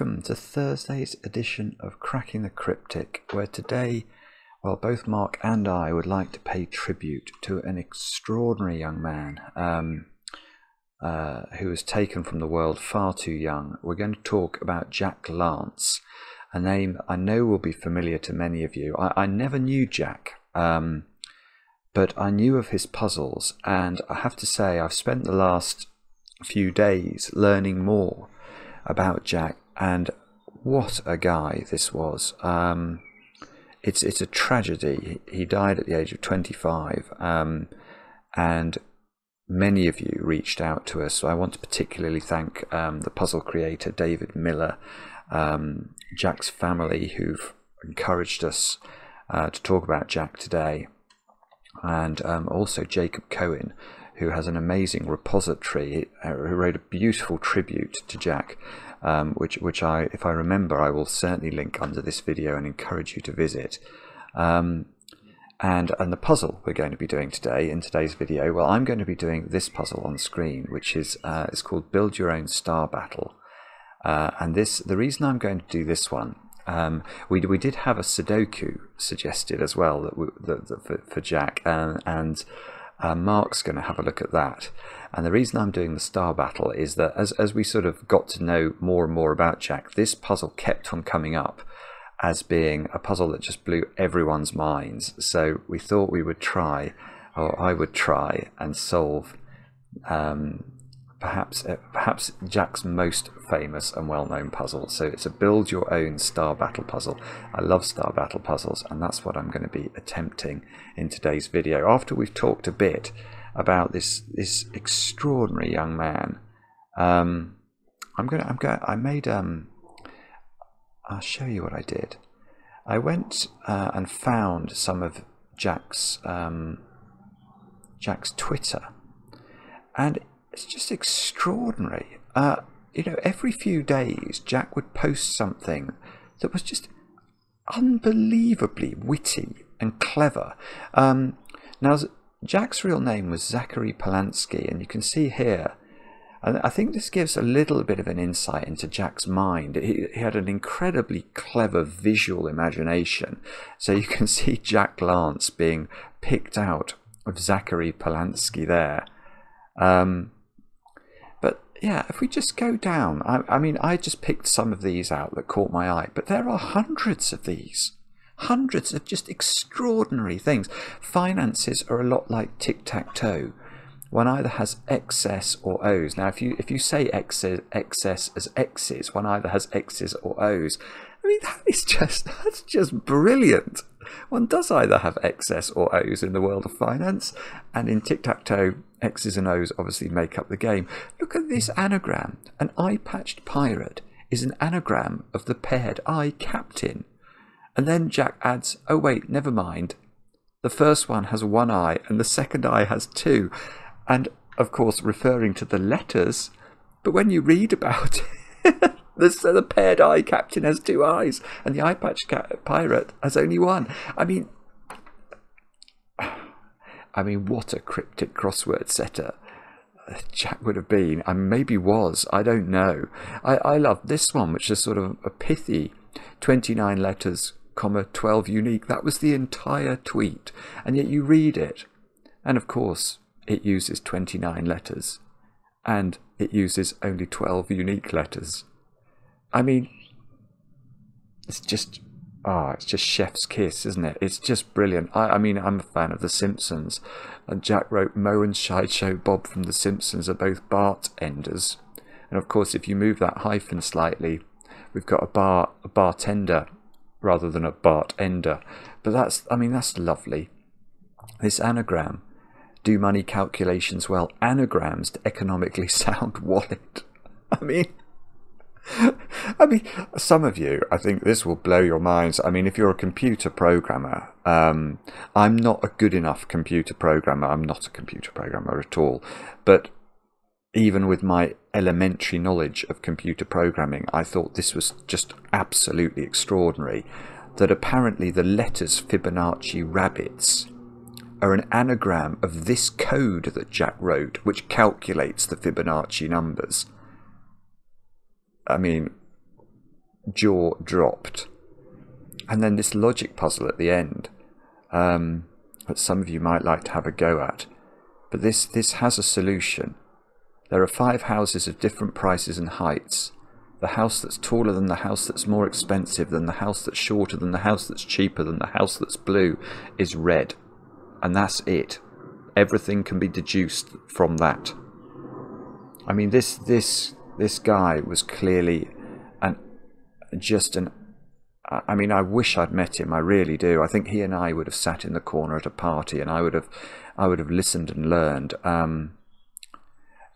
welcome to Thursday's edition of Cracking the Cryptic, where today, well, both Mark and I would like to pay tribute to an extraordinary young man um, uh, who was taken from the world far too young. We're going to talk about Jack Lance, a name I know will be familiar to many of you. I, I never knew Jack. Um, but I knew of his puzzles, and I have to say, I've spent the last few days learning more about Jack, and what a guy this was. Um, it's it's a tragedy. He died at the age of 25, um, and many of you reached out to us. So I want to particularly thank um, the puzzle creator David Miller, um, Jack's family, who've encouraged us uh, to talk about Jack today, and um, also Jacob Cohen, who has an amazing repository, uh, who wrote a beautiful tribute to Jack, um, which, which I, if I remember, I will certainly link under this video and encourage you to visit. Um, and, and the puzzle we're going to be doing today in today's video, well, I'm going to be doing this puzzle on screen, which is uh, it's called Build Your Own Star Battle. Uh, and this, the reason I'm going to do this one, um, we we did have a Sudoku suggested as well that, we, that, that for, for, Jack, and, and uh, Mark's going to have a look at that. And the reason I'm doing the star battle is that as, as we sort of got to know more and more about Jack, this puzzle kept on coming up as being a puzzle that just blew everyone's minds. So we thought we would try, or I would try, and solve um, perhaps uh, perhaps Jack's most famous and well-known puzzle. So it's a build your own star battle puzzle. I love star battle puzzles and that's what I'm going to be attempting in today's video. After we've talked a bit about this this extraordinary young man, um, I'm going to I'm going I made um I'll show you what I did. I went uh, and found some of Jack's um, Jack's Twitter, and it's just extraordinary. Uh, you know, every few days, Jack would post something that was just unbelievably witty and clever. Um, now, Jack's real name was Zachary Polanski, and you can see here, and I think this gives a little bit of an insight into Jack's mind. He, he had an incredibly clever visual imagination. So you can see Jack Lance being picked out of Zachary Polanski there. Um, yeah, if we just go down, I, I, mean, I just picked some of these out that caught my eye, but there are hundreds of these. Hundreds of just extraordinary things. Finances are a lot like tic tac toe. One either has excess or O's. Now, if you if you say excess, excess as X's, one either has X's or O's. I mean, that is just that's just brilliant. One does either have excess or O's in the world of finance, and in tic tac toe, X's and O's obviously make up the game. Look at this anagram. An eye patched pirate is an anagram of the paired eye captain. And then Jack adds, oh, wait, never mind. The first one has one eye and the second eye has two. And of course, referring to the letters. But when you read about it, the, the paired eye captain has two eyes and the eye patch pirate has only one. I mean, I mean, what a cryptic crossword setter uh, Jack would have been, and maybe was, I don't know. I, I love this one, which is sort of a pithy 29 letters, comma, 12 unique. That was the entire tweet, and yet you read it, and of course, it uses 29 letters, and it uses only 12 unique letters. I mean, it's just ah, oh, it's just chef's kiss, isn't it? It's just brilliant. I, I mean, I'm a fan of The Simpsons, and Jack wrote Moe and Sideshow Bob from The Simpsons are both Bart enders, and of course, if you move that hyphen slightly, we've got a bar a bartender rather than a Bart ender. But that's, I mean, that's lovely. This anagram, do money calculations well, anagrams to economically sound wallet. I mean. I mean, some of you, I think this will blow your minds. I mean, if you're a computer programmer, um, I'm not a good enough computer programmer. I'm not a computer programmer at all. But even with my elementary knowledge of computer programming, I thought this was just absolutely extraordinary. That apparently the letters Fibonacci rabbits are an anagram of this code that Jack wrote, which calculates the Fibonacci numbers. I mean, jaw dropped. And then this logic puzzle at the end um, that some of you might like to have a go at. But this, this has a solution. There are five houses of different prices and heights. The house that's taller than the house that's more expensive than the house that's shorter than the house that's cheaper than the house that's blue is red. And that's it. Everything can be deduced from that. I mean, this this this guy was clearly an just an. I mean, I wish I'd met him. I really do. I think he and I would have sat in the corner at a party, and I would have, I would have listened and learned. Um,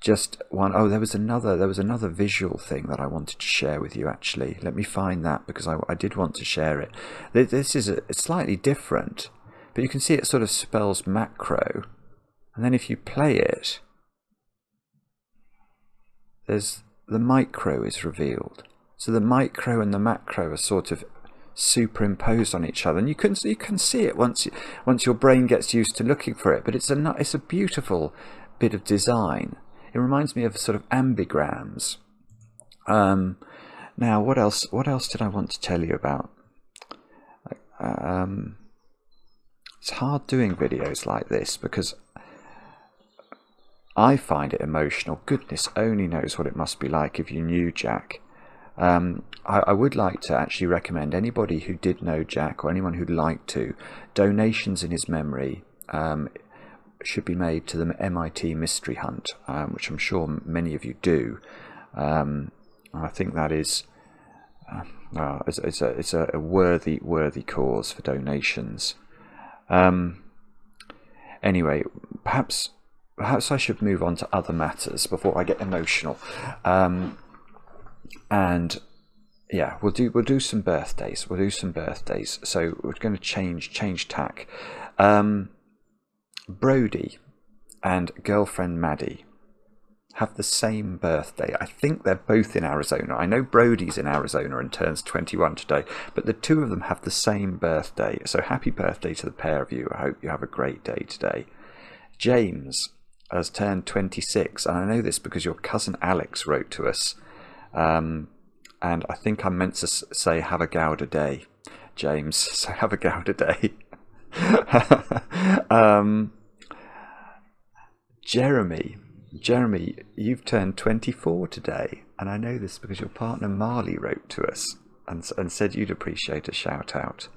just one oh there was another there was another visual thing that I wanted to share with you actually let me find that because I, I did want to share it this is a, it's slightly different but you can see it sort of spells macro and then if you play it there's the micro is revealed so the micro and the macro are sort of superimposed on each other and you can you can see it once you, once your brain gets used to looking for it but it's a it's a beautiful bit of design it reminds me of sort of ambigrams. Um, now, what else? What else did I want to tell you about? Um, it's hard doing videos like this because I find it emotional. Goodness only knows what it must be like if you knew Jack. Um, I, I, would like to actually recommend anybody who did know Jack or anyone who'd like to donations in his memory. Um, should be made to the MIT Mystery Hunt, um, which I'm sure many of you do. Um, I think that is uh, it's, it's, a, it's a worthy worthy cause for donations. Um, anyway, perhaps perhaps I should move on to other matters before I get emotional. Um, and yeah, we'll do we'll do some birthdays. We'll do some birthdays. So we're going to change change tack. Um, Brody and girlfriend Maddie have the same birthday. I think they're both in Arizona. I know Brody's in Arizona and turns 21 today, but the two of them have the same birthday. So happy birthday to the pair of you. I hope you have a great day today. James has turned 26, and I know this because your cousin Alex wrote to us. Um, and I think I meant to say have a Gouda day, James. So have a Gouda day. um, Jeremy, Jeremy, you've turned 24 today, and I know this because your partner Marley wrote to us and, and said you'd appreciate a shout out.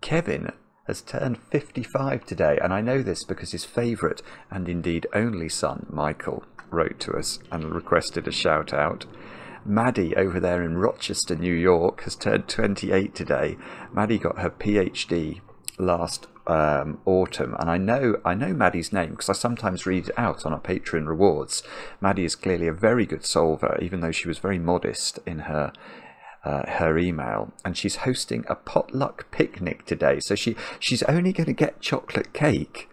Kevin has turned 55 today, and I know this because his favourite and indeed only son, Michael, wrote to us and requested a shout out. Maddie over there in Rochester, New York, has turned 28 today. Maddie got her PhD last um, autumn, and I know I know Maddie's name because I sometimes read it out on our Patreon rewards. Maddie is clearly a very good solver, even though she was very modest in her uh, her email, and she's hosting a potluck picnic today. So she she's only going to get chocolate cake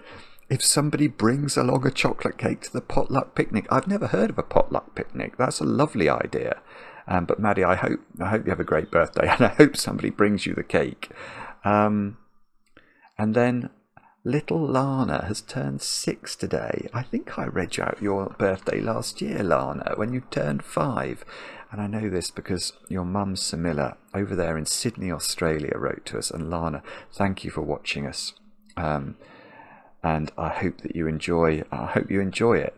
if somebody brings along a chocolate cake to the potluck picnic. I've never heard of a potluck picnic. That's a lovely idea. Um, but Maddie, I hope I hope you have a great birthday, and I hope somebody brings you the cake. Um, and then little Lana has turned six today. I think I read you out your birthday last year, Lana, when you turned five. And I know this because your mum, Samilla, over there in Sydney, Australia, wrote to us. And Lana, thank you for watching us. Um, and I hope that you enjoy. I hope you enjoy it.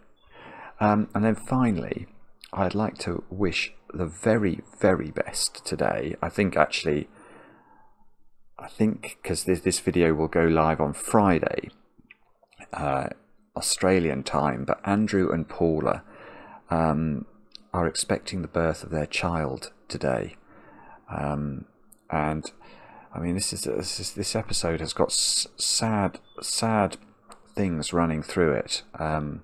Um, and then finally, I'd like to wish the very, very best today. I think actually I think because this, this video will go live on Friday, uh, Australian time, but Andrew and Paula um, are expecting the birth of their child today. Um, and I mean, this is, this is this episode has got sad, sad things running through it. Um,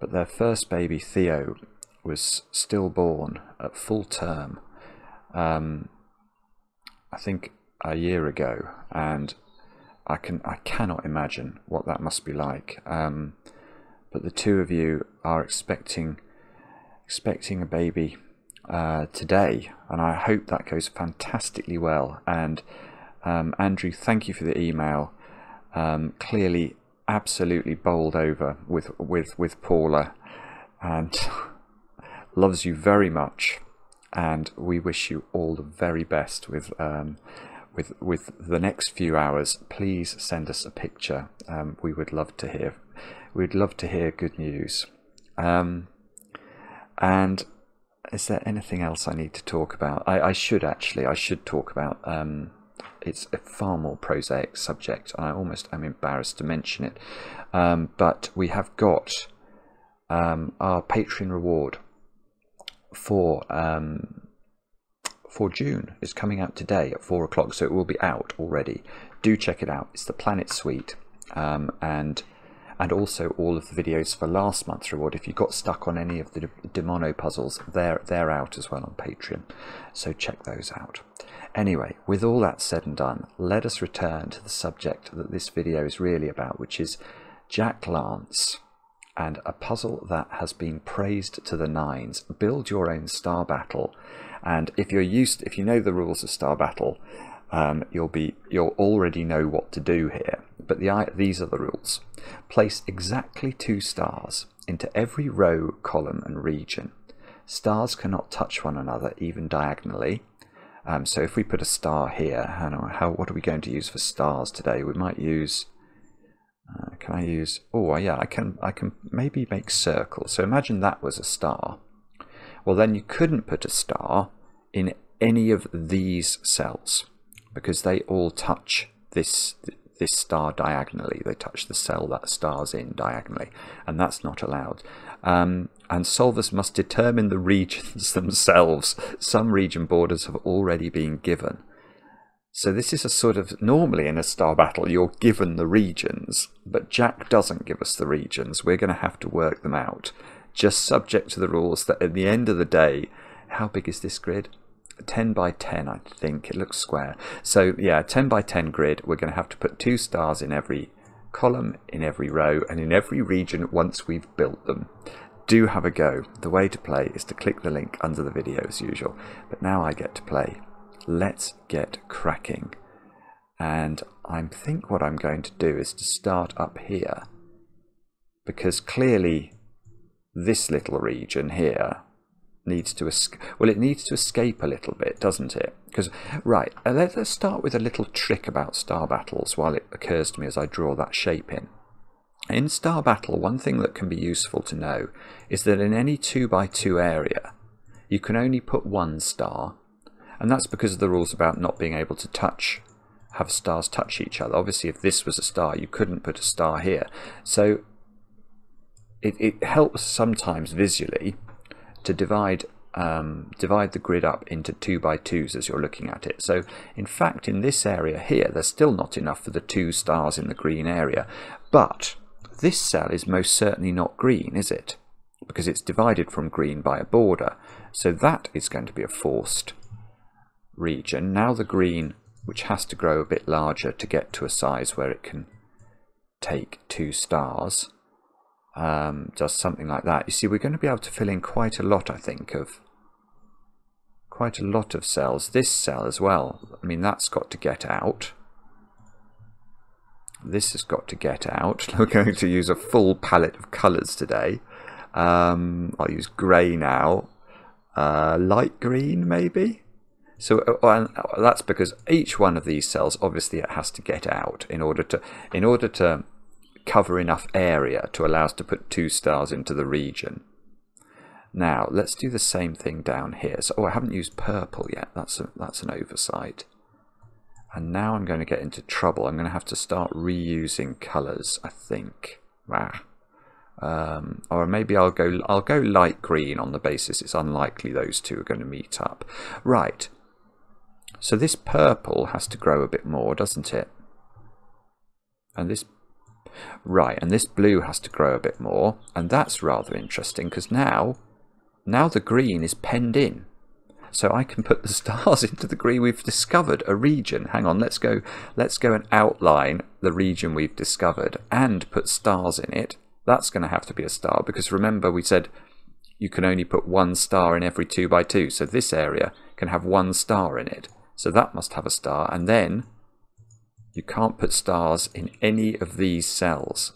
but their first baby, Theo, was stillborn at full term. Um, I think a year ago, and I can I cannot imagine what that must be like. Um, but the two of you are expecting expecting a baby uh, today, and I hope that goes fantastically well. And um, Andrew, thank you for the email. Um, clearly, absolutely bowled over with with with Paula, and loves you very much. and we wish you all the very best with um, with with the next few hours. Please send us a picture. Um, we would love to hear. We'd love to hear good news. Um, and is there anything else I need to talk about? I, I should actually. I should talk about. Um, it's a far more prosaic subject, and I almost am embarrassed to mention it. Um, but we have got um, our Patreon reward for um, for June is coming out today at four o'clock, so it will be out already. Do check it out. It's the Planet Suite, um, and and also all of the videos for last month's reward. If you got stuck on any of the DiMono puzzles, they're they're out as well on Patreon, so check those out. Anyway, with all that said and done, let us return to the subject that this video is really about, which is Jack Lance and a puzzle that has been praised to the nines. Build your own star battle, and if you're used, if you know the rules of star battle, um, you'll be you'll already know what to do here. But the these are the rules: place exactly two stars into every row, column, and region. Stars cannot touch one another, even diagonally. Um, so if we put a star here, how, how what are we going to use for stars today? We might use uh, can I use? Oh, yeah, I can. I can maybe make circles. So imagine that was a star. Well, then you couldn't put a star in any of these cells because they all touch this this star diagonally. They touch the cell that star's in diagonally, and that's not allowed. Um, and solvers must determine the regions themselves. Some region borders have already been given. So this is a sort of normally in a star battle you're given the regions, but Jack doesn't give us the regions. We're going to have to work them out, just subject to the rules that at the end of the day, how big is this grid? 10 by 10 I think. It looks square. So yeah 10 by 10 grid. We're going to have to put two stars in every column in every row and in every region once we've built them. Do have a go. The way to play is to click the link under the video as usual. But now I get to play. Let's get cracking. And I think what I'm going to do is to start up here. Because clearly this little region here needs to well it needs to escape a little bit doesn't it? Because right uh, let's start with a little trick about star battles while it occurs to me as I draw that shape in. In star battle one thing that can be useful to know is that in any 2 by 2 area you can only put one star and that's because of the rules about not being able to touch have stars touch each other. Obviously if this was a star you couldn't put a star here. So it, it helps sometimes visually to divide um, divide the grid up into two by twos as you're looking at it. So in fact in this area here there's still not enough for the two stars in the green area but this cell is most certainly not green is it? Because it's divided from green by a border so that is going to be a forced region. Now the green, which has to grow a bit larger to get to a size where it can take two stars, um, does something like that. You see, we're going to be able to fill in quite a lot, I think, of quite a lot of cells. This cell as well, I mean, that's got to get out. This has got to get out. We're going to use a full palette of colours today. Um, I'll use grey now. Uh, light green, maybe? So uh, uh, that's because each one of these cells, obviously, it has to get out in order to in order to cover enough area to allow us to put two stars into the region. Now let's do the same thing down here. So oh, I haven't used purple yet. That's a, that's an oversight. And now I'm going to get into trouble. I'm going to have to start reusing colours. I think. Ah. Um, or maybe I'll go I'll go light green on the basis it's unlikely those two are going to meet up. Right. So this purple has to grow a bit more, doesn't it? And this, right, and this blue has to grow a bit more. And that's rather interesting because now, now the green is penned in. So I can put the stars into the green. We've discovered a region. Hang on, let's go, let's go and outline the region we've discovered and put stars in it. That's going to have to be a star because remember we said you can only put one star in every two by two. So this area can have one star in it. So that must have a star. And then you can't put stars in any of these cells.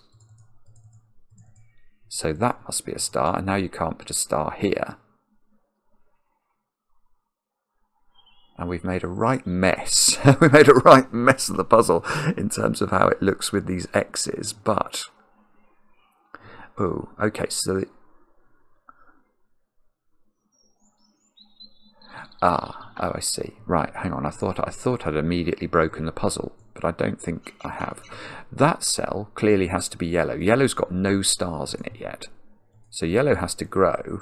So that must be a star. And now you can't put a star here. And we've made a right mess. we made a right mess of the puzzle in terms of how it looks with these X's. But, oh, okay, so Ah, oh, I see. Right, hang on. I thought I thought I'd immediately broken the puzzle, but I don't think I have. That cell clearly has to be yellow. Yellow's got no stars in it yet. So yellow has to grow.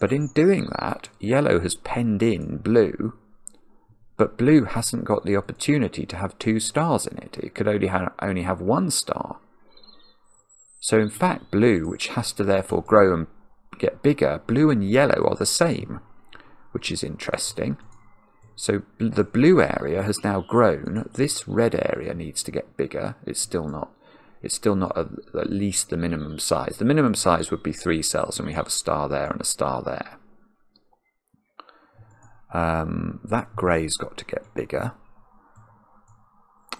But in doing that, yellow has penned in blue, but blue hasn't got the opportunity to have two stars in it. It could only, ha only have one star. So in fact, blue, which has to therefore grow and get bigger, blue and yellow are the same which is interesting. So the blue area has now grown. This red area needs to get bigger. It's still not. It's still not a, at least the minimum size. The minimum size would be three cells, and we have a star there and a star there. Um, that grey's got to get bigger.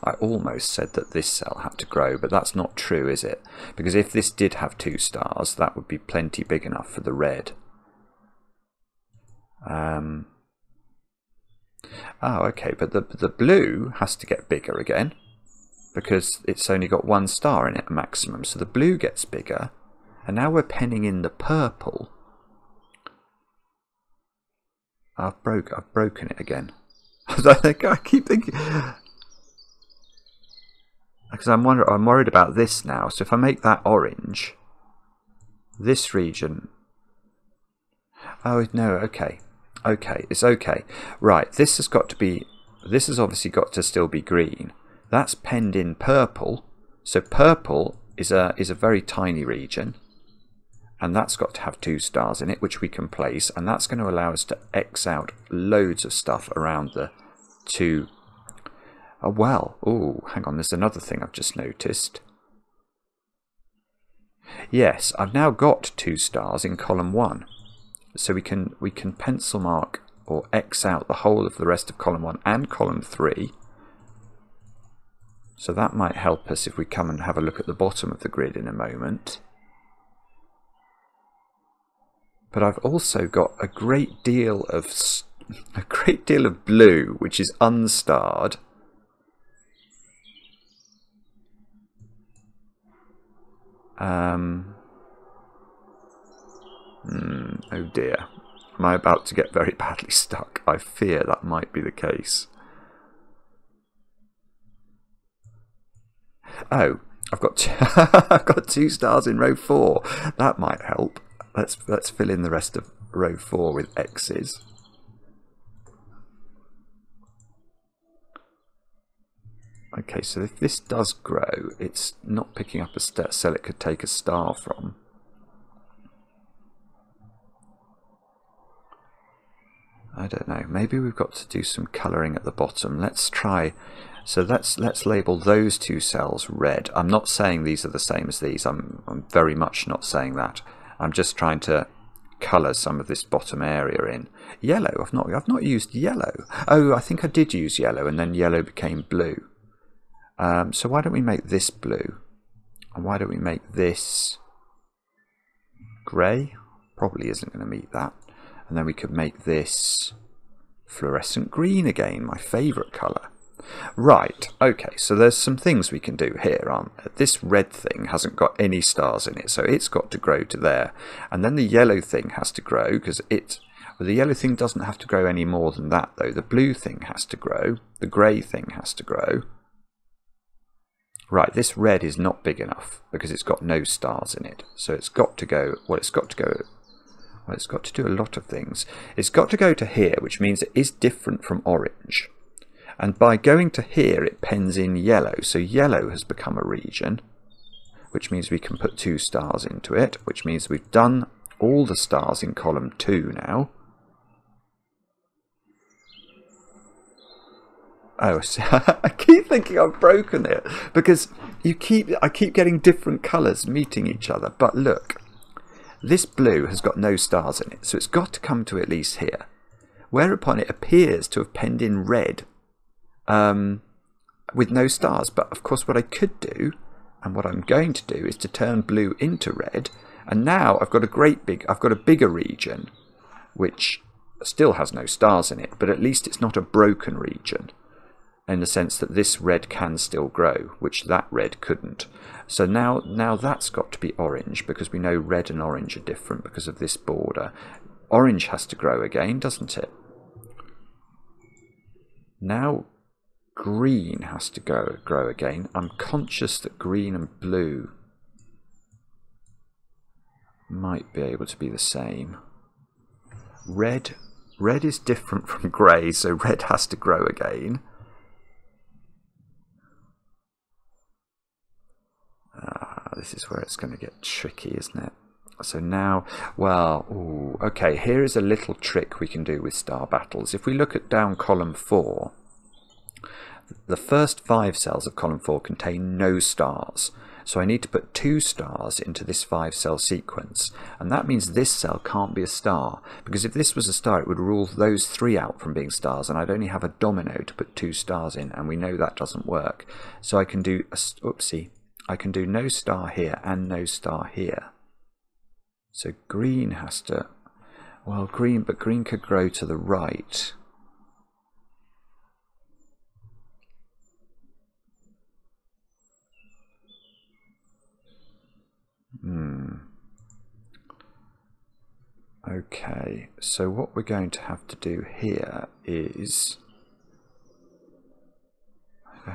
I almost said that this cell had to grow, but that's not true, is it? Because if this did have two stars, that would be plenty big enough for the red. Um, oh, okay, but the, the blue has to get bigger again because it's only got one star in it maximum. So the blue gets bigger, and now we're penning in the purple. I've broke. I've broken it again. I keep thinking because I'm wonder I'm worried about this now. So if I make that orange, this region. Oh no, okay. Okay, it's okay. Right, this has got to be, this has obviously got to still be green. That's penned in purple. So purple is a, is a very tiny region. And that's got to have two stars in it, which we can place. And that's going to allow us to X out loads of stuff around the two. Oh, well, oh, hang on, there's another thing I've just noticed. Yes, I've now got two stars in column one so we can we can pencil mark or X out the whole of the rest of column 1 and column 3. So that might help us if we come and have a look at the bottom of the grid in a moment. But I've also got a great deal of a great deal of blue which is unstarred. Um, Mm, oh dear. Am I about to get very badly stuck? I fear that might be the case. Oh, I've got two, I've got two stars in row four. That might help. Let's let's fill in the rest of row four with X's. Okay, so if this does grow, it's not picking up a cell it could take a star from. I don't know. Maybe we've got to do some colouring at the bottom. Let's try. So let's let's label those two cells red. I'm not saying these are the same as these. I'm, I'm very much not saying that. I'm just trying to colour some of this bottom area in. Yellow. I've not I've not used yellow. Oh, I think I did use yellow, and then yellow became blue. Um, so why don't we make this blue? And why don't we make this grey? Probably isn't going to meet that. And then we could make this fluorescent green again, my favourite colour. Right, okay, so there's some things we can do here. Um, this red thing hasn't got any stars in it, so it's got to grow to there. And then the yellow thing has to grow, because it... Well, the yellow thing doesn't have to grow any more than that, though. The blue thing has to grow. The grey thing has to grow. Right, this red is not big enough, because it's got no stars in it. So it's got to go... Well, it's got to go well, it's got to do a lot of things. It's got to go to here, which means it is different from orange. And by going to here, it pens in yellow. So yellow has become a region, which means we can put two stars into it, which means we've done all the stars in column 2 now. Oh, I keep thinking I've broken it because you keep I keep getting different colours meeting each other. But look, this blue has got no stars in it, so it's got to come to at least here. Whereupon it appears to have penned in red um, with no stars. But of course, what I could do, and what I'm going to do, is to turn blue into red. And now I've got a great big, I've got a bigger region, which still has no stars in it, but at least it's not a broken region in the sense that this red can still grow, which that red couldn't. So now, now that's got to be orange because we know red and orange are different because of this border. Orange has to grow again, doesn't it? Now green has to go grow again. I'm conscious that green and blue might be able to be the same. Red, red is different from grey, so red has to grow again. Ah, this is where it's going to get tricky, isn't it? So now, well, ooh, okay, here is a little trick we can do with star battles. If we look at down column 4, the first five cells of column 4 contain no stars. So I need to put two stars into this five cell sequence. And that means this cell can't be a star. Because if this was a star, it would rule those three out from being stars. And I'd only have a domino to put two stars in. And we know that doesn't work. So I can do, a, oopsie, I can do no star here and no star here. So green has to, well, green, but green could grow to the right. Hmm. Okay, so what we're going to have to do here is...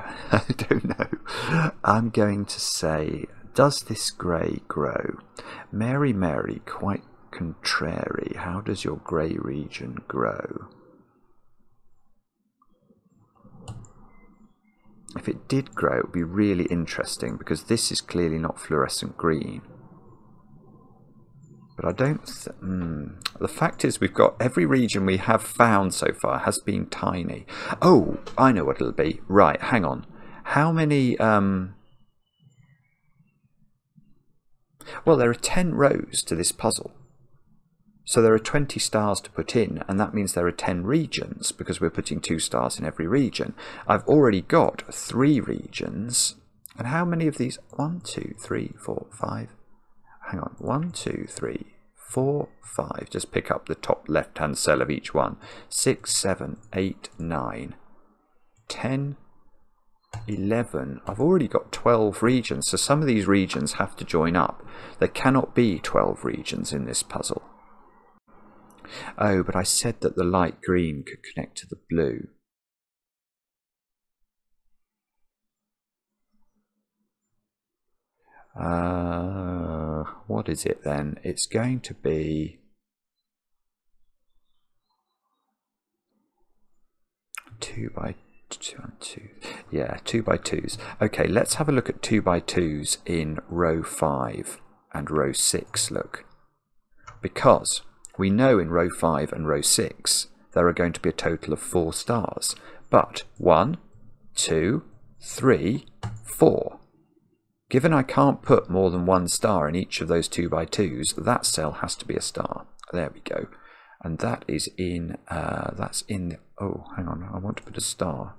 I don't know. I'm going to say, does this grey grow? Mary, Mary, quite contrary, how does your grey region grow? If it did grow, it would be really interesting because this is clearly not fluorescent green. But I don't... Mm. The fact is we've got every region we have found so far has been tiny. Oh, I know what it'll be. Right, hang on. How many... Um... Well, there are 10 rows to this puzzle. So there are 20 stars to put in, and that means there are 10 regions, because we're putting two stars in every region. I've already got three regions. And how many of these? One, two, three, four, five, hang on, one, two, three, four, five. Just pick up the top left-hand cell of each one. Six, seven, eight, nine, ten, eleven. I've already got 12 regions, so some of these regions have to join up. There cannot be 12 regions in this puzzle. Oh, but I said that the light green could connect to the blue. Uh, what is it then? It's going to be two by two and two. Yeah, two by twos. Okay, let's have a look at two by twos in row five and row six. Look, because we know in row five and row six there are going to be a total of four stars, but one, two, three, four. Given I can't put more than one star in each of those 2 by 2s that cell has to be a star. There we go. And that is in, uh, that's in, oh, hang on, I want to put a star.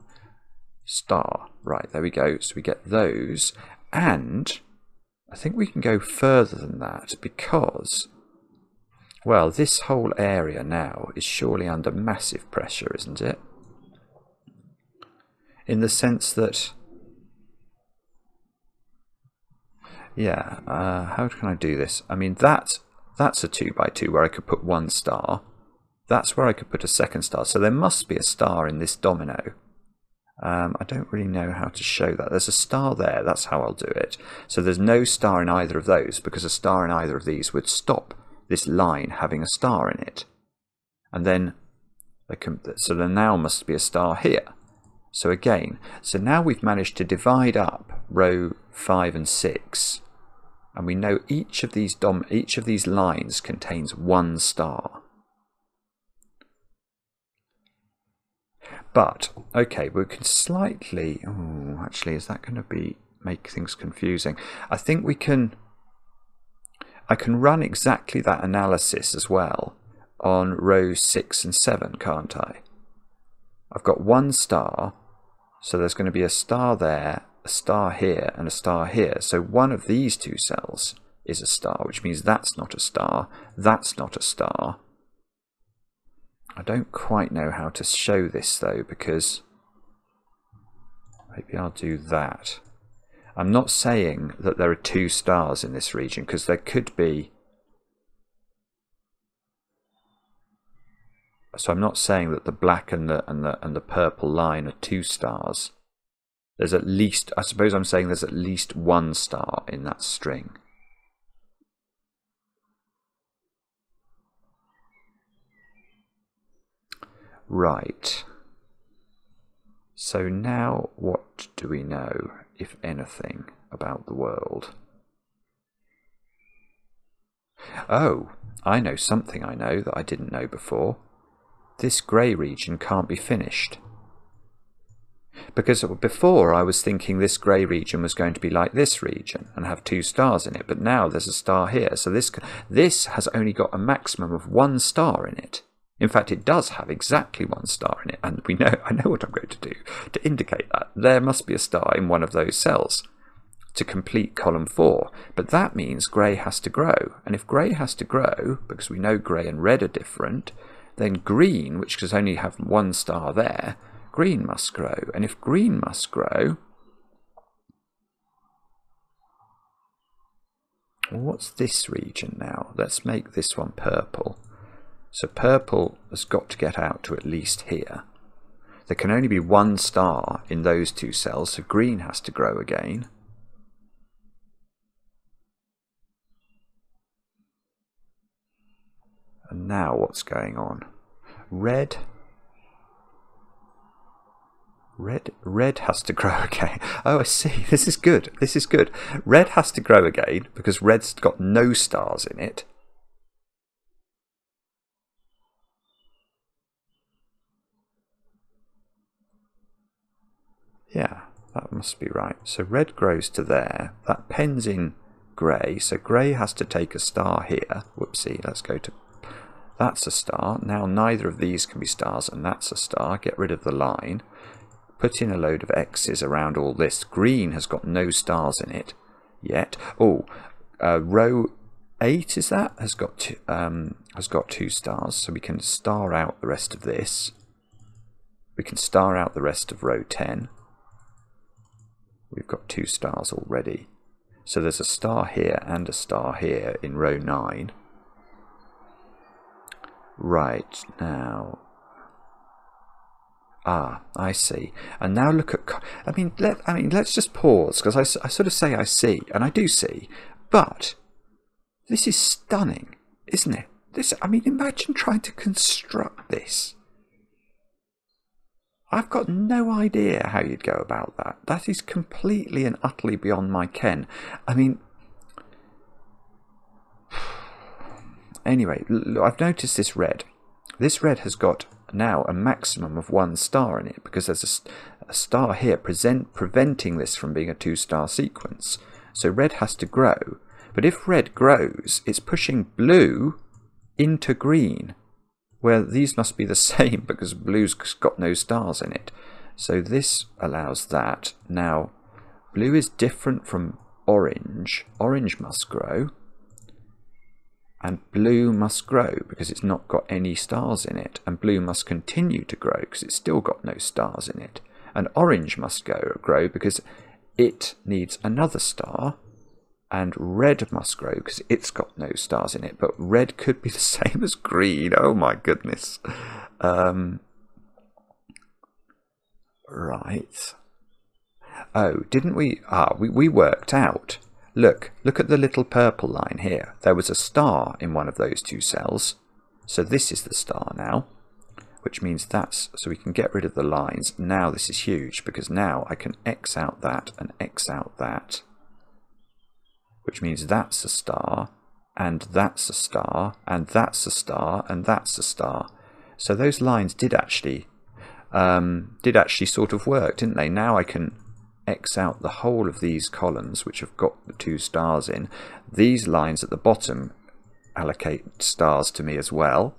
Star, right, there we go. So we get those. And I think we can go further than that because, well, this whole area now is surely under massive pressure, isn't it? In the sense that Yeah, uh, how can I do this? I mean, that that's a 2 by 2 where I could put one star. That's where I could put a second star. So there must be a star in this domino. Um, I don't really know how to show that. There's a star there. That's how I'll do it. So there's no star in either of those because a star in either of these would stop this line having a star in it. And then, so there now must be a star here. So again, so now we've managed to divide up row 5 and 6 and we know each of these dom each of these lines contains one star. But okay, we can slightly. Oh, actually, is that going to be make things confusing? I think we can. I can run exactly that analysis as well on rows six and seven, can't I? I've got one star, so there's going to be a star there a star here and a star here. So one of these two cells is a star, which means that's not a star, that's not a star. I don't quite know how to show this though because maybe I'll do that. I'm not saying that there are two stars in this region because there could be so I'm not saying that the black and the and the and the purple line are two stars. There's at least I suppose I'm saying there's at least one star in that string. Right. So now what do we know, if anything, about the world? Oh, I know something I know that I didn't know before. This grey region can't be finished. Because before I was thinking this grey region was going to be like this region and have two stars in it, but now there's a star here. So this, this has only got a maximum of one star in it. In fact, it does have exactly one star in it, and we know I know what I'm going to do to indicate that. There must be a star in one of those cells to complete column 4, but that means grey has to grow. And if grey has to grow, because we know grey and red are different, then green, which does only have one star there, green must grow. And if green must grow, what's this region now? Let's make this one purple. So purple has got to get out to at least here. There can only be one star in those two cells, so green has to grow again. And now what's going on? Red Red red has to grow again. Oh, I see. This is good. This is good. Red has to grow again because red's got no stars in it. Yeah, that must be right. So red grows to there. That pens in grey. So grey has to take a star here. Whoopsie, let's go to... That's a star. Now neither of these can be stars, and that's a star. Get rid of the line. Put in a load of X's around all this. Green has got no stars in it yet. Oh, uh, row 8 is that? Has got, two, um, has got two stars, so we can star out the rest of this. We can star out the rest of row 10. We've got two stars already. So there's a star here and a star here in row 9. Right, now... Ah, I see. And now look at... I mean, let, I mean, let's just pause, because I, I sort of say I see, and I do see, but this is stunning, isn't it? This, I mean, imagine trying to construct this. I've got no idea how you'd go about that. That is completely and utterly beyond my ken. I mean, anyway, I've noticed this red. This red has got now a maximum of one star in it because there's a, a star here present, preventing this from being a two star sequence. So red has to grow. But if red grows, it's pushing blue into green where these must be the same because blue's got no stars in it. So this allows that. Now, blue is different from orange. Orange must grow. And blue must grow because it's not got any stars in it. And blue must continue to grow because it's still got no stars in it. And orange must go, grow because it needs another star and red must grow because it's got no stars in it. But red could be the same as green. Oh my goodness. Um, right. Oh, didn't we? Ah, we, we worked out. Look, look at the little purple line here. There was a star in one of those two cells. So this is the star now, which means that's, so we can get rid of the lines. Now this is huge because now I can X out that and X out that which means that's a star, and that's a star, and that's a star, and that's a star. So those lines did actually um, did actually sort of work, didn't they? Now I can X out the whole of these columns which have got the two stars in. These lines at the bottom allocate stars to me as well.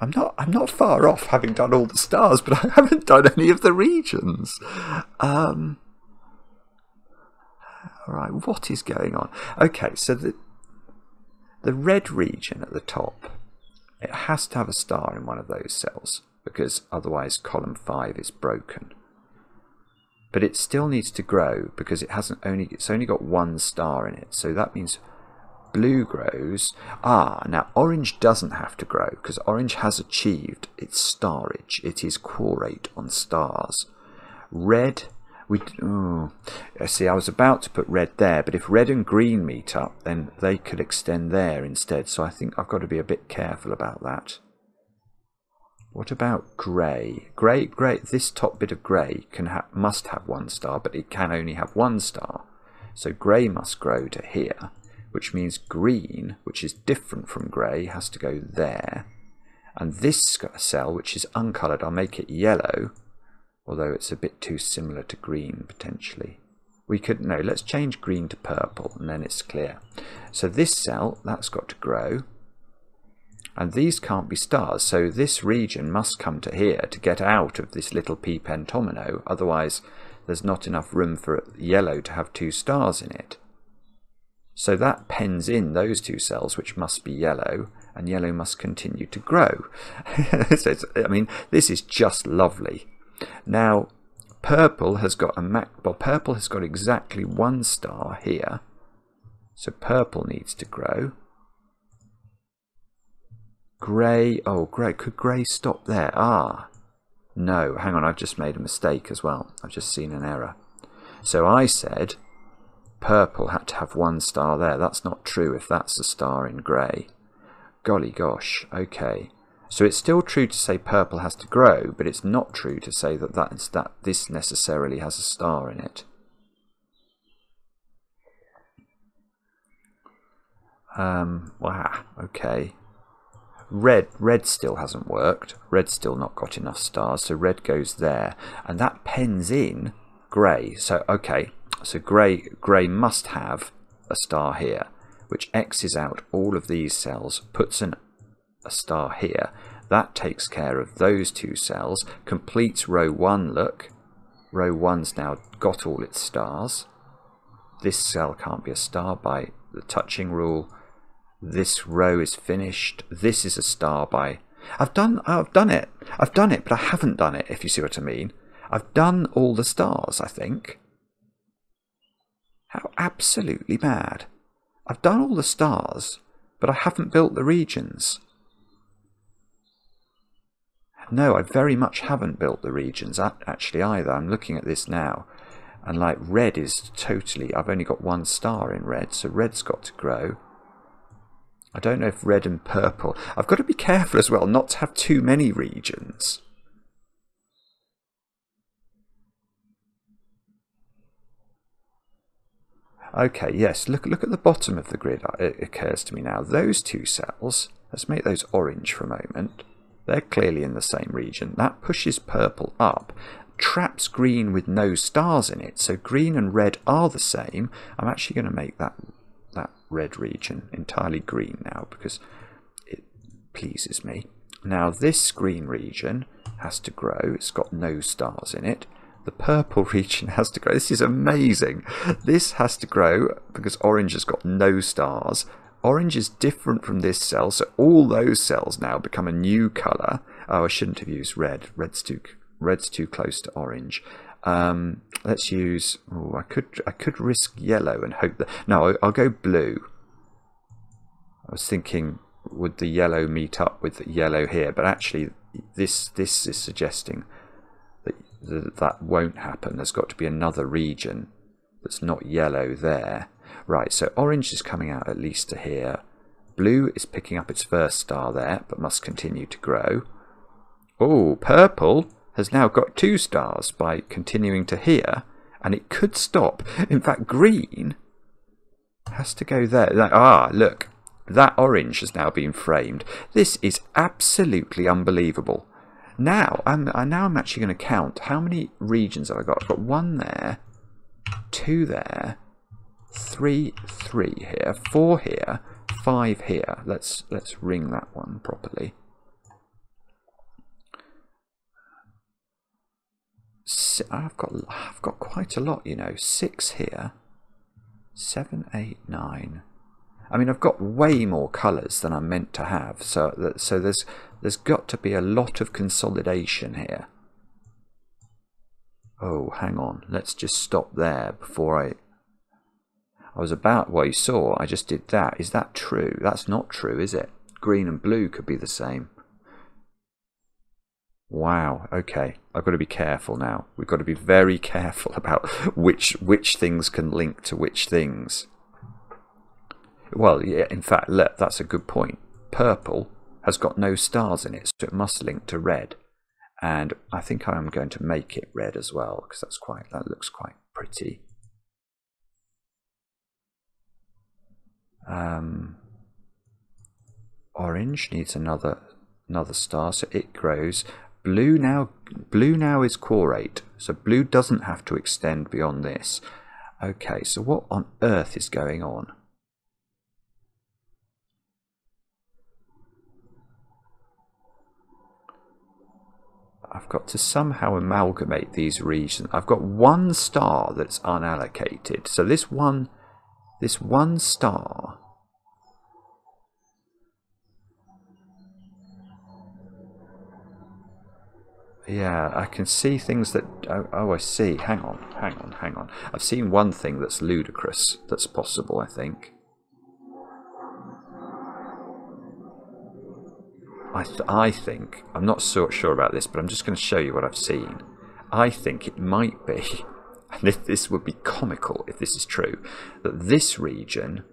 I'm not I'm not far off having done all the stars, but I haven't done any of the regions. Um, all right, what is going on? Okay, so the the red region at the top it has to have a star in one of those cells because otherwise column 5 is broken. But it still needs to grow because it hasn't only it's only got one star in it. So that means blue grows. Ah, now orange doesn't have to grow because orange has achieved its starage. It is quorate on stars. Red we oh, see I was about to put red there but if red and green meet up then they could extend there instead so I think I've got to be a bit careful about that what about grey grey grey this top bit of grey can have must have one star but it can only have one star so grey must grow to here which means green which is different from grey has to go there and this cell which is uncoloured, I'll make it yellow although it's a bit too similar to green potentially. We could, no, let's change green to purple and then it's clear. So this cell, that's got to grow. And these can't be stars, so this region must come to here to get out of this little p pentomino, otherwise there's not enough room for yellow to have two stars in it. So that pens in those two cells, which must be yellow, and yellow must continue to grow. I mean, this is just lovely. Now, purple has got a mac well, purple has got exactly one star here. So purple needs to grow. Grey, oh, grey, could grey stop there? Ah, no, hang on, I've just made a mistake as well. I've just seen an error. So I said purple had to have one star there. That's not true if that's a star in grey. Golly gosh, okay. So it's still true to say purple has to grow, but it's not true to say that, that, that this necessarily has a star in it. Um, wow, okay. Red, red still hasn't worked. Red still not got enough stars, so red goes there. And that pens in grey. So, okay, so grey, grey must have a star here, which X's out all of these cells, puts an a star here. That takes care of those two cells, completes row 1 look. Row 1's now got all its stars. This cell can't be a star by the touching rule. This row is finished. This is a star by... I've done, I've done it. I've done it, but I haven't done it, if you see what I mean. I've done all the stars, I think. How absolutely mad. I've done all the stars, but I haven't built the regions. No, I very much haven't built the regions actually either. I'm looking at this now. And like red is totally, I've only got one star in red, so red's got to grow. I don't know if red and purple. I've got to be careful as well not to have too many regions. Okay, yes, look, look at the bottom of the grid, uh, it occurs to me now. Those two cells, let's make those orange for a moment. They're clearly in the same region. That pushes purple up, traps green with no stars in it. So green and red are the same. I'm actually going to make that, that red region entirely green now because it pleases me. Now this green region has to grow. It's got no stars in it. The purple region has to grow. This is amazing. This has to grow because orange has got no stars Orange is different from this cell, so all those cells now become a new colour. Oh, I shouldn't have used red. Red's too red's too close to orange. Um, let's use. Oh, I could I could risk yellow and hope that. No, I'll go blue. I was thinking, would the yellow meet up with the yellow here? But actually, this this is suggesting that that, that won't happen. There's got to be another region that's not yellow there. Right, so orange is coming out at least to here. Blue is picking up its first star there, but must continue to grow. Oh, purple has now got two stars by continuing to here, and it could stop. In fact, green has to go there. Ah, look, that orange has now been framed. This is absolutely unbelievable. Now, I'm, now I'm actually going to count how many regions have I got. I've got one there, two there, three, three here, four here, five here. Let's let's ring that one properly. I've got I've got quite a lot, you know. Six here, seven, eight, nine. I mean, I've got way more colours than I'm meant to have, so that, so there's there's got to be a lot of consolidation here. Oh, hang on. Let's just stop there before I... I was about... Well, you saw, I just did that. Is that true? That's not true, is it? Green and blue could be the same. Wow, okay. I've got to be careful now. We've got to be very careful about which which things can link to which things. Well, yeah, in fact, look, that's a good point. Purple has got no stars in it, so it must link to red. And I think I'm going to make it red as well, because that's quite that looks quite pretty. Um, orange needs another another star, so it grows. Blue now blue now is chromate, so blue doesn't have to extend beyond this. Okay, so what on earth is going on? I've got to somehow amalgamate these regions. I've got one star that's unallocated. So this one, this one star Yeah, I can see things that... Oh, oh, I see. Hang on, hang on, hang on. I've seen one thing that's ludicrous, that's possible, I think. I, th I think, I'm not so sure about this, but I'm just going to show you what I've seen. I think it might be, and if this would be comical if this is true, that this region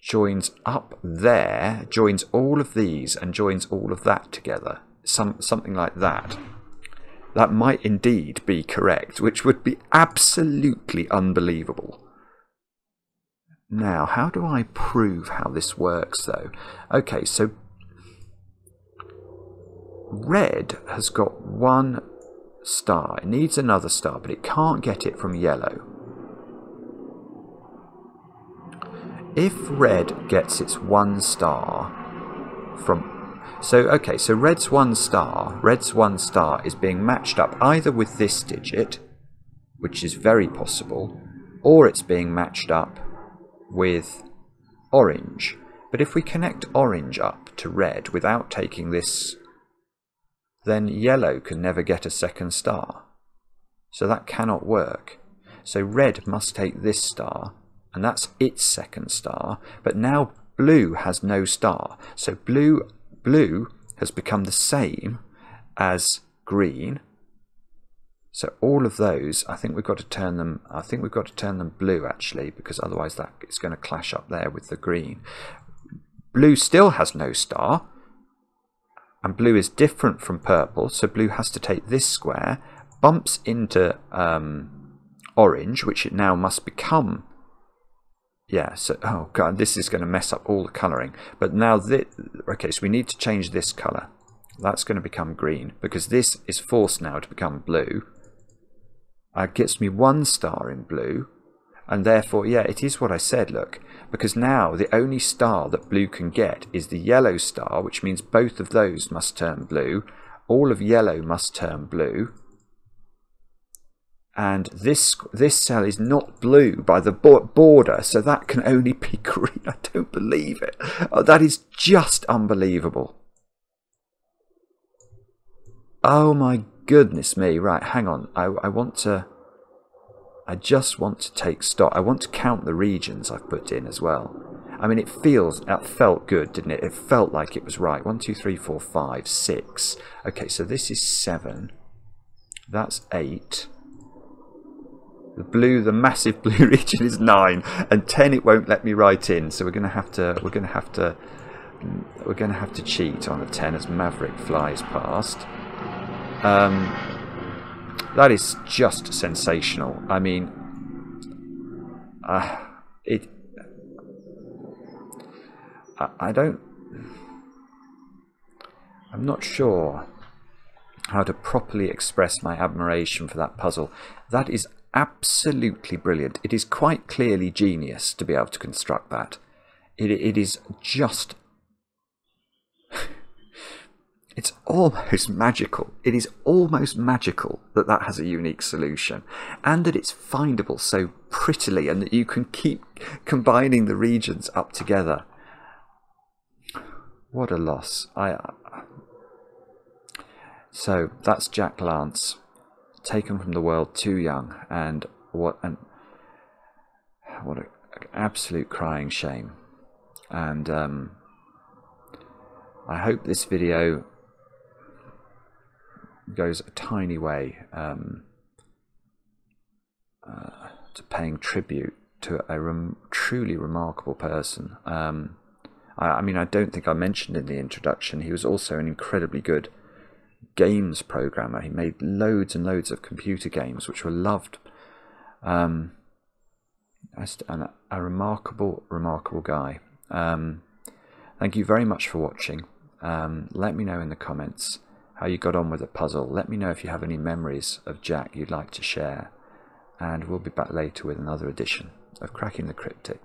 joins up there, joins all of these, and joins all of that together. Some Something like that. That might indeed be correct, which would be absolutely unbelievable. Now, how do I prove how this works, though? Okay, so red has got one star. It needs another star, but it can't get it from yellow. If red gets its one star from... So, okay, so red's one star, red's one star is being matched up either with this digit, which is very possible, or it's being matched up with orange. But if we connect orange up to red without taking this then yellow can never get a second star. So that cannot work. So red must take this star, and that's its second star, but now blue has no star. So blue, blue has become the same as green. So all of those, I think we've got to turn them, I think we've got to turn them blue actually, because otherwise that is going to clash up there with the green. Blue still has no star, and blue is different from purple, so blue has to take this square, bumps into um, orange, which it now must become. Yeah, so, oh god, this is going to mess up all the colouring. But now, this, okay, so we need to change this colour. That's going to become green, because this is forced now to become blue. Uh, gets me one star in blue, and therefore, yeah, it is what I said, look because now the only star that blue can get is the yellow star, which means both of those must turn blue. All of yellow must turn blue. And this this cell is not blue by the border, so that can only be green. I don't believe it. Oh, that is just unbelievable. Oh my goodness me. Right, hang on. I, I want to... I just want to take stock. I want to count the regions I've put in as well. I mean, it feels, it felt good, didn't it? It felt like it was right. One, two, three, four, five, six. Okay, so this is seven. That's eight. The blue, the massive blue region is nine, and ten it won't let me write in. So we're gonna have to, we're gonna have to, we're gonna have to cheat on the ten as Maverick flies past. Um, that is just sensational. I mean, uh, it. I, I don't. I'm not sure how to properly express my admiration for that puzzle. That is absolutely brilliant. It is quite clearly genius to be able to construct that. It, it is just it's almost magical. It is almost magical that that has a unique solution and that it's findable so prettily and that you can keep combining the regions up together. What a loss. I So that's Jack Lance taken from the world too young and what an what an absolute crying shame. And um, I hope this video goes a tiny way um, uh, to paying tribute to a rem truly remarkable person. Um, I, I, mean, I don't think I mentioned in the introduction, he was also an incredibly good games programmer. He made loads and loads of computer games which were loved. Um, a, remarkable, remarkable guy. Um, thank you very much for watching. Um, let me know in the comments how you got on with the puzzle. Let me know if you have any memories of Jack you'd like to share. And we'll be back later with another edition of Cracking the Cryptic.